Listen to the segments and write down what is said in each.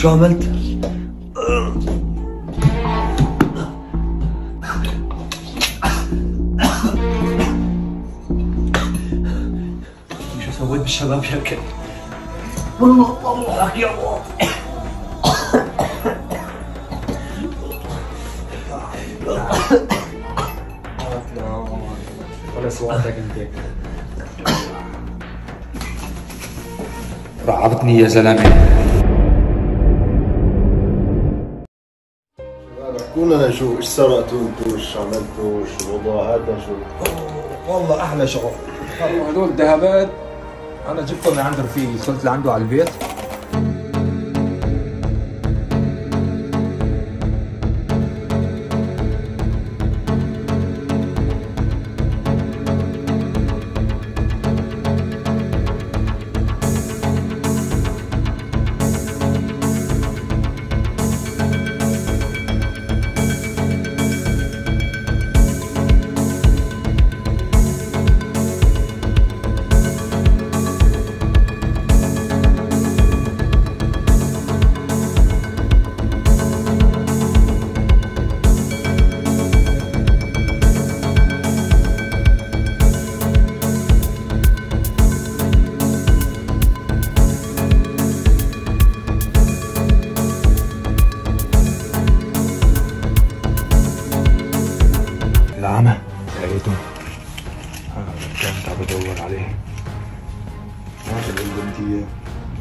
شو عملت؟ شو سويت بالشباب يا كلب؟ والله طلعك يا واطي ولا سواتك أنت رعبتني يا زلمة احكوا لنا شو إيش سرقتوا أنتوا إيش عملتوا شو الوضع هذا شو؟ والله أحلى شغل. هدول ذهبات أنا جبتهم من عند رفيقي وصلت لعنده على البيت.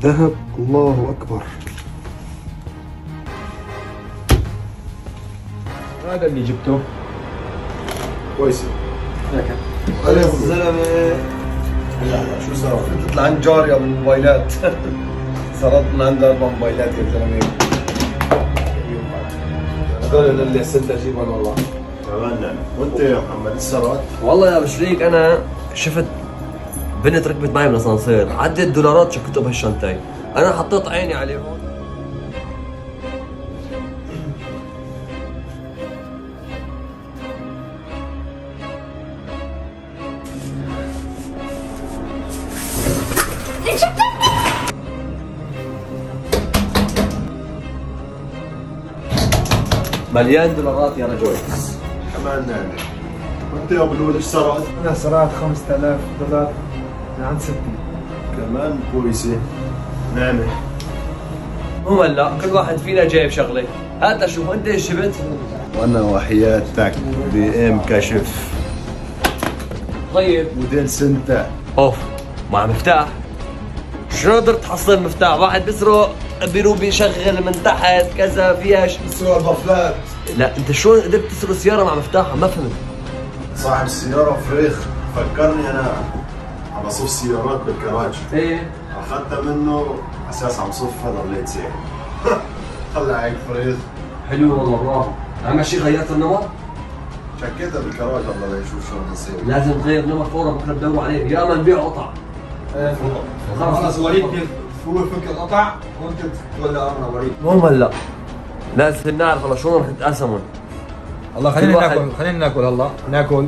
ذهب الله أكبر. هذا اللي جبته. كويسه يا زلمه لا شو صار؟ انت لعند جاري ابو الموبايلات. سرقت من عند أربع موبايلات يا زلمة. هذول اللي حسيت اجيبهم والله. نعم وأنت يا محمد إيش؟ والله يا بشريك أنا شفت بنت ركبت معي بالاسانسير عدت دولارات شكتها بهالشنطه أنا حطيت عيني عليهم. مليان دولارات يا رجل. كمان نعم وانت يا ابو الولد إيش سرقت؟ أنا سرقت 5000 دولار. عند ستي كمان كويسة. نعمة. مو هلا كل واحد فينا جايب شغلة. هات لشوف انت إيش جبت وأنا وحياتك بام كشف. طيب. موديل سنتا. أوف مع مفتاح. شو قدرت تحصل مفتاح واحد بيسرق بيرو بيشغل من تحت كذا فيها ش... بسرق البفلات لا انت شلون قدرت تسرق سيارة مع مفتاحها؟ ما فهمت. صاحب السيارة فريخ. فكرني أنا. بصف سيارات بالكراج. إيه. اخذتها منه أساس عم صف هذا الليت سير. طلع هيك فريخ حلو والله برافو. أهم شيء غيرت النمط؟ شكيتها بالكراج الله لا يشوف شلون نسوي لازم تغير نمط فورا بكره بدوروا عليه. يا أما نبيع قطع. خلص وليد هو فك القطع وانت تولى أمر وليد المهم هلا لازم نعرف هلا شلون رح نتقاسموا الله خلينا ناكل خلينا ناكل هلا ناكل.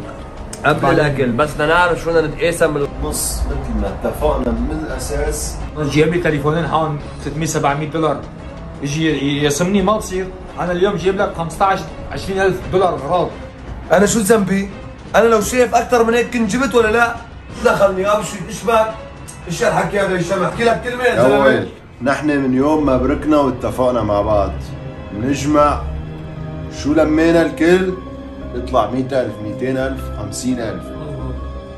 قبل الأكل بس بدنا نعرف شو بدنا نتقاسم بال- نص مثل ما اتفقنا من الأساس جيب لي تليفونين هون 600 700 دولار يجي يصمني ما بصير أنا اليوم جيب لك 15 20000 دولار اغراض أنا شو ذنبي؟ أنا لو شايف أكثر من هيك كنت جبت ولا لا؟ دخلني ابشر إيش بك؟ إيش الحكي هذا يا شباب؟ أحكي لك كلمة يا زلمة نحن من يوم ما بركنا واتفقنا مع بعض نجمع شو لمينا الكل بيطلع 100000 200000 50000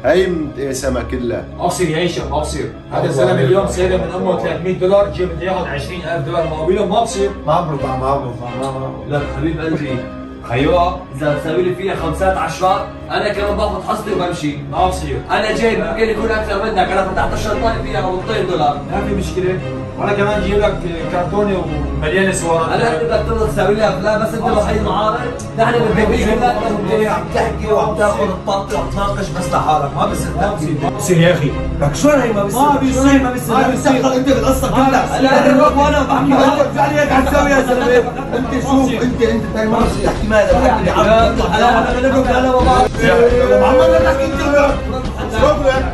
هي متقاسمة كلها. ما بصير يعيش ما بصير. هذا الزلمه اليوم سايبه من أمه 300 دولار جيب بده ياخذ 20000 دولار. مقابله ما بصير. ما برضع ما برضع ما لك حبيب قلبي خيوة إذا تسوي لي فيها خمسات عشرات أنا كمان باخذ حصتي وبمشي. ما بصير. أنا جايب يمكن يكون أكثر منك. أنا فتحت الشنطه فيها 200 دولار. ما في مشكلة. وأنا كمان جيب لك كرتونه ومليانه سوارات أنا بدك ترضى تسوي لي افلام بس انت الوحيد معارض نحن بنحبك انت عم تحكي وعم تاخذ الطاقه وعم تناقش بس لحالك ما بصير ما بصير بصير يا أخي لك شو هي ما بصير ما بيصير ما بيصير ما بيصير دخل انت بالقصة كلها أنا الروح وأنا بحكي انت بتزعل هيك عم تسوي يا زلمه انت شوف انت انت هاي ما بصير تحكي الحكي اللي عم تطلع أنا أنا نقول أنا ما بعرف محمد لا تحكي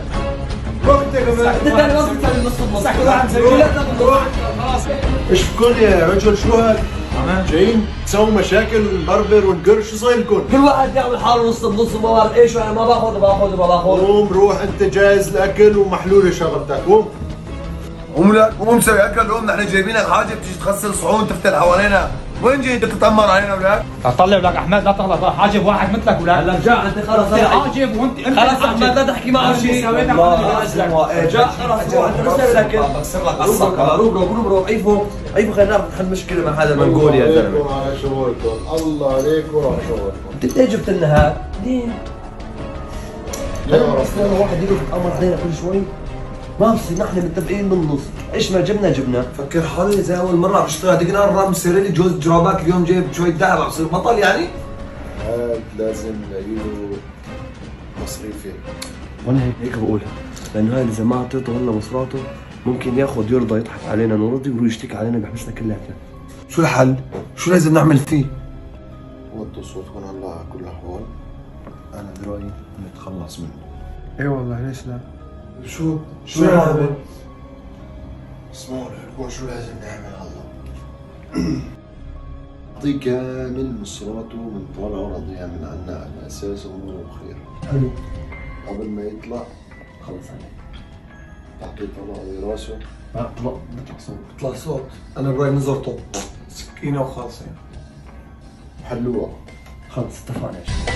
إيش بكون يا رجل شو هاد؟ جايين تسووا مشاكل ونبربر ونقر شو صاير لكم؟ كل واحد يعمل حاله نص بنص وما بعرف إيش وأنا ما باخذ باخذ ما باخذ قوم روح انت جاهز الاكل ومحلوله شغلتك قوم قوم لا قوم مسوي اكل قوم نحن جايبينك حاجة بتيجي تغسل صحون تفتل حوالينا وين جاي تتأمر علينا ولاد؟ طلع لك أحمد لا تغلط حاجب واحد مثلك ولا هلا رجع أنت خلص حاجب وانت أنت خلص أحمد لا تحكي معه شيء. رجع خلص روح أنت مسوي الاكل بكسر لك. روح روح روح عيفوا عيفوا خلينا ناخذ حل مشكلة مع هذا المنقول يا زلمة. عليكم على شغلكم. الله عليكم وعلى شغلكم. أنت ليه جبت لنا هاد؟ ليه؟ يا بس لما واحد يقول تتامر علينا كل شوي. ما بصير نحن متفقين بالنص إيش ما جبنا جبنا. فكر حالي زي أول مرة بشتغل هذيك النهار رام مسير لي جوز جرابات اليوم جايب شوية ذهب بصير بطل يعني؟ هاد لازم نلاقيله مصريفي وأنا هيك هيك بقولها. لأنه هاي اذا ما اعطيته هلا مصراته ممكن ياخذ يرضى يضحك علينا نرضي ويروح يشتكي علينا بحبسنا كلياتنا شو الحل؟ شو لازم نعمل فيه؟ وطوا صوتكم هلا على كل الاحوال أنا برأيي نتخلص منه. اي والله ليش لا؟ شو شو نعمل؟ اسمعوا لكم شو لازم نعمل هلا؟ اعطيه كامل مصراته من طالع راضي من عنا على أساس أموره بخير. حلو. قبل ما يطلع خلص. عليك تعطيه طلقه براسه بطلع بطلع صوت. بطلع صوت. أنا برايي نزرته سكينة وخالصين حلوها خلص اتفقنا يا شباب.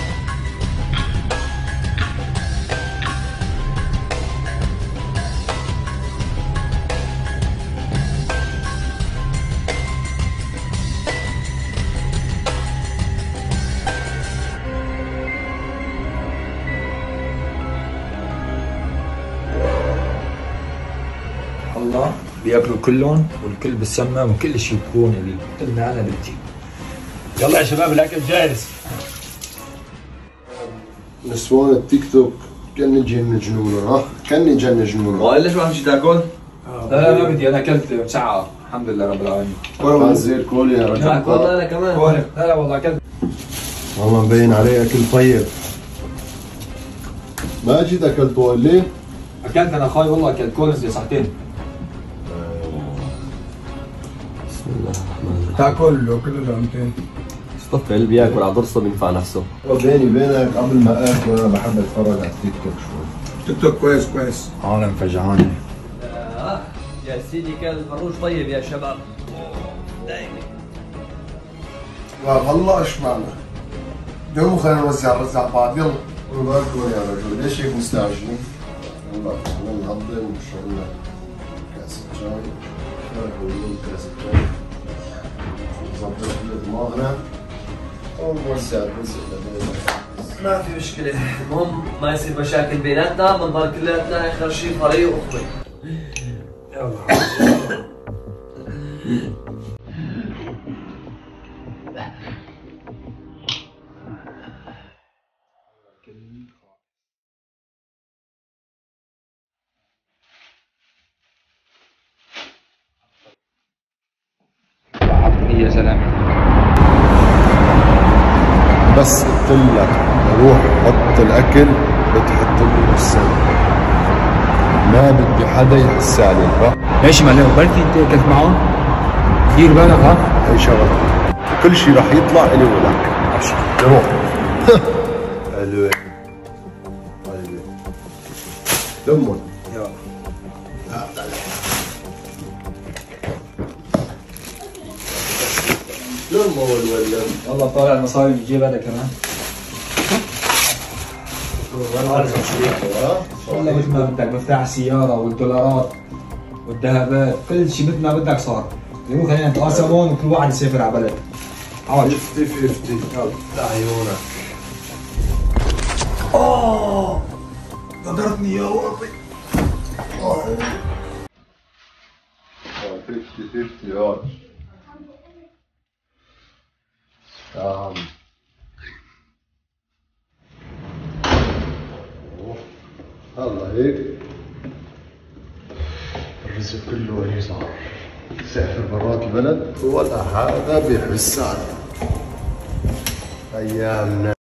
بياكلوا كلهم والكل بالسمه وكل شيء بكون اللي قلنا أنا بدي. يلا يا شباب الأكل جاهز. نسوان التيك توك. كان نجي نجنونه ها؟ كان نجي نجنونه وقال ليش ما عم تاكل؟ لا لا ما بدي أنا أكلت مسعر الحمد لله رب العالمين. كولي يا رجل. اكلنا أنا كمان. لا لا والله أكلت. والله مبين عليه أكل طيب. ما جيت اكلت ولا أكلت أنا أخوي والله أكلت. كولنز ساعتين. تاكل له كل لقمتين صفي اللي بياكل على ضرسه بينفع نفسه بيني وبينك قبل ما اكل أنا بحب اتفرج على التيك توك شوي تيك توك كويس كويس عالم فجعانة يا سيدي كان الفروج طيب يا شباب دايما والله إيش معنا جو خلينا نوزع الرز على بعض يلا بالكم يا رجل ليش هيك مستعجلين؟ يلا خلينا نهضم وشربنا كاسة شاي ناكل كاسة شاي كل دماغنا الرز اللي ما في مشكلة. المهم ما يصير مشاكل بيناتنا بنضل كلياتنا اخر شيء فريق واخوي يا قلت لك روح حط الأكل بتحط له السمك ما بدي حدا يحس عليك ها؟ ليش ما له بركي انت اكلت معهم؟ دير بالك ها؟ هي شغله كل شيء راح يطلع إلي ولك. روح. حلوة حلوة لمن لما والولد والله طالع المصاري بتجيب هذا كمان. والله مثل ما بدك مفتاح السيارة والدولارات والذهبات كل شيء مثل ما بدك صار يروح خلينا نتقاسمون وكل واحد يسافر على بلد عوج 50 50 يلا لعيونك قدرتني يا وطي 50 50 يلا هيك الرزق كله وين صار سافر برات البلد. ولا حدا بيحس عليه أيامنا.